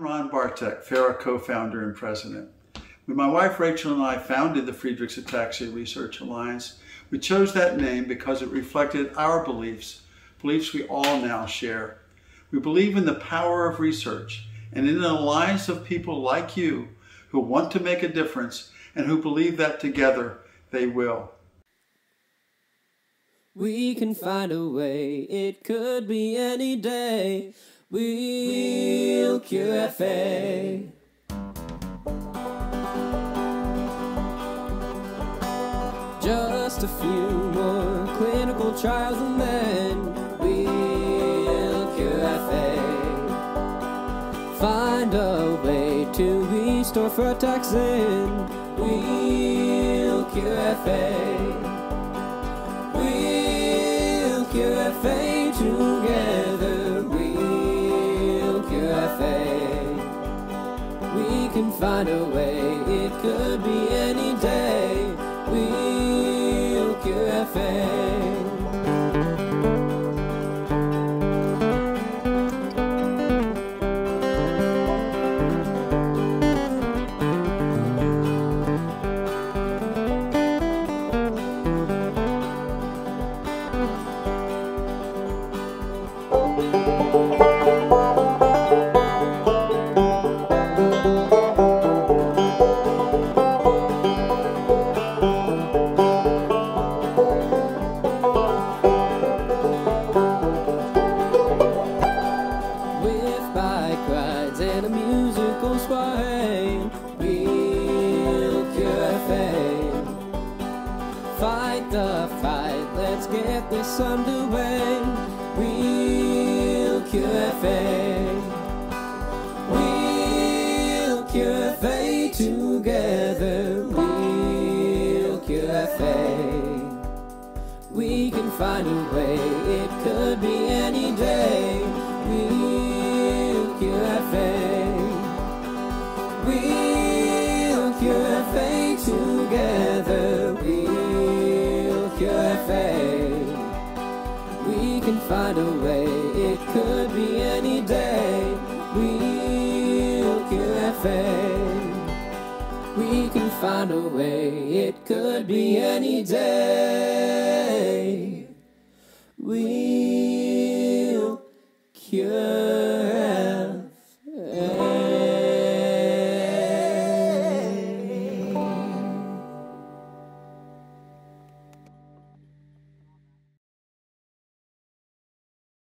Ron Bartek, FARA co-founder and president. When my wife Rachel and I founded the Friedreich's Ataxia Research Alliance, we chose that name because it reflected our beliefs, beliefs we all now share. We believe in the power of research and in an alliance of people like you who want to make a difference and who believe that together they will. We can find a way, it could be any day. We'll cure FA. Just a few more clinical trials and then we'll cure FA. Find a way to restore frataxin. We'll cure FA. We'll cure FA together. FA. We can find a way. It could be any day. We'll musical sway, we'll cure fame. Fight the fight, let's get this underway. Fame. We'll cure fate together. We'll cure fate. We can find a way, Fate together. We'll fate. We can find a way, it could be any day. We'll fate. We can find a way, it could be any day. We'll cure